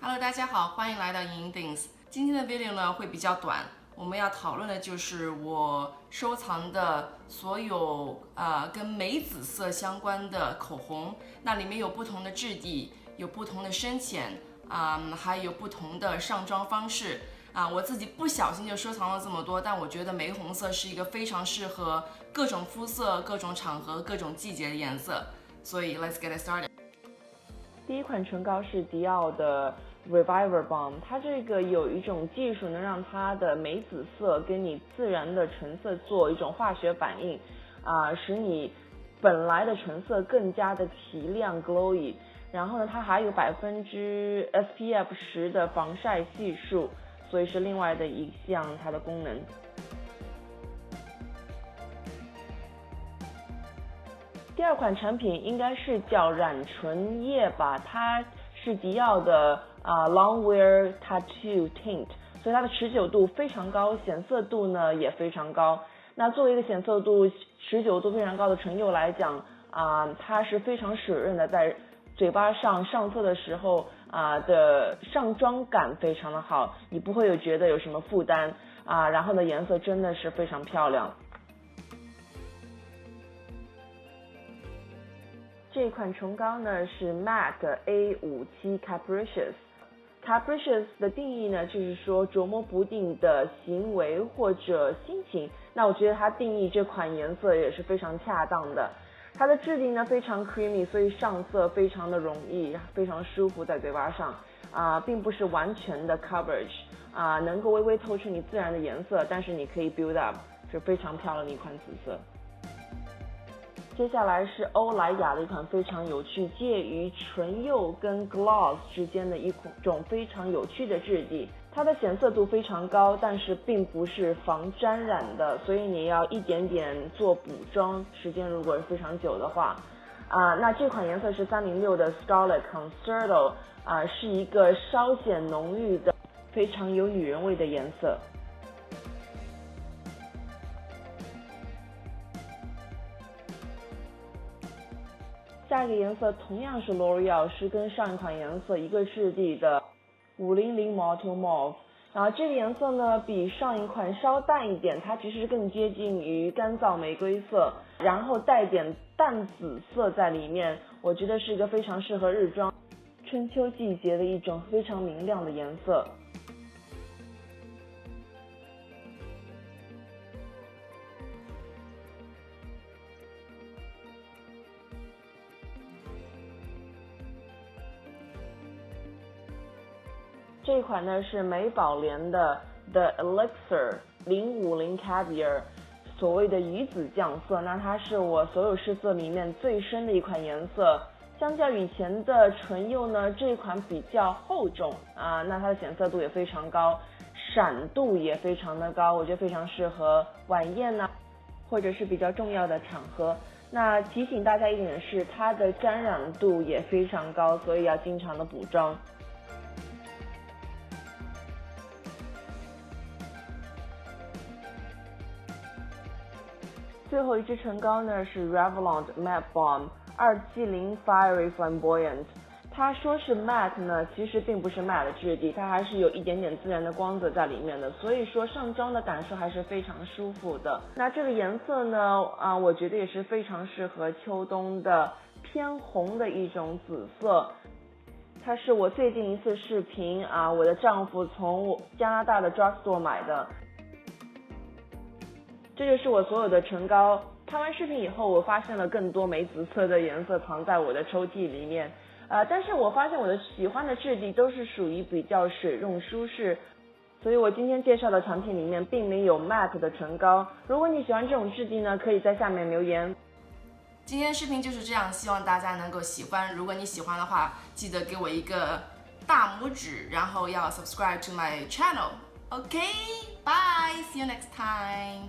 Hello，大家好，欢迎来到莹莹 Things。今天的 video 呢会比较短，我们要讨论的就是我收藏的所有呃跟玫紫色相关的口红。那里面有不同的质地，有不同的深浅，啊、还有不同的上妆方式。啊，我自己不小心就收藏了这么多，但我觉得玫红色是一个非常适合各种肤色、各种场合、各种季节的颜色。所以 Let's get it started。第一款唇膏是迪奥的 Reviver Balm，它这个有一种技术能让它的玫紫色跟你自然的唇色做一种化学反应，啊、使你本来的唇色更加的提亮 glowy。然后呢，它还有百分之 SPF 十的防晒系数，所以是另外的一项它的功能。第二款产品应该是叫染唇液吧，它是迪奥的啊、Long Wear Tattoo Tint，所以它的持久度非常高，显色度呢也非常高。那作为一个显色度、持久度非常高的唇釉来讲啊、它是非常水润的，在嘴巴上上色的时候啊、的上妆感非常的好，你不会有觉得有什么负担啊、然后呢颜色真的是非常漂亮。这款唇膏呢是 MAC A 五七 Capricious。Capricious 的定义呢，就是说琢磨不定的行为或者心情。那我觉得它定义这款颜色也是非常恰当的。它的质地呢非常 creamy，所以上色非常的容易，非常舒服在嘴巴上啊、并不是完全的 coverage 啊、能够微微透出你自然的颜色，但是你可以 build up，是非常漂亮的一款紫色。接下来是欧莱雅的一款非常有趣，介于唇釉跟 gloss 之间的一种非常有趣的质地。它的显色度非常高，但是并不是防沾染的，所以你要一点点做补妆，时间如果是非常久的话，啊、那这款颜色是三零六的 Scarlet Concerto，啊、是一个稍显浓郁的、非常有女人味的颜色。下一个颜色同样是 L'Oreal，是跟上一款颜色一个质地的五零零 m o t o Mauve。然后这个颜色呢比上一款稍淡一点，它其实更接近于干燥玫瑰色，然后带点淡紫色在里面，我觉得是一个非常适合日妆、春秋季节的一种非常明亮的颜色。这款呢是美宝莲的 The Elixir 零五零 Caviar，所谓的鱼子酱色，那它是我所有试色里面最深的一款颜色。相较以前的唇釉呢，这款比较厚重啊，那它的显色度也非常高，闪度也非常的高，我觉得非常适合晚宴呢、或者是比较重要的场合。那提醒大家一点是，它的沾染度也非常高，所以要经常的补妆。最后一支唇膏呢是 Revlon 的 Matte Balm 二七零 Fiery Flamboyant。它说是 matte 呢，其实并不是 matte 的质地，它还是有一点点自然的光泽在里面的，所以说上妆的感受还是非常舒服的。那这个颜色呢，啊，我觉得也是非常适合秋冬的偏红的一种紫色。它是我最近一次视频啊，我的丈夫从加拿大的 drugstore 买的。这就是我所有的唇膏。拍完视频以后，我发现了更多玫紫色的颜色藏在我的抽屉里面。呃，但是我发现我的喜欢的质地都是属于比较水润舒适，所以我今天介绍的产品里面并没有 MAC 的唇膏。如果你喜欢这种质地呢，可以在下面留言。今天视频就是这样，希望大家能够喜欢。如果你喜欢的话，记得给我一个大拇指，然后要 subscribe to my channel。OK，bye，see you next time。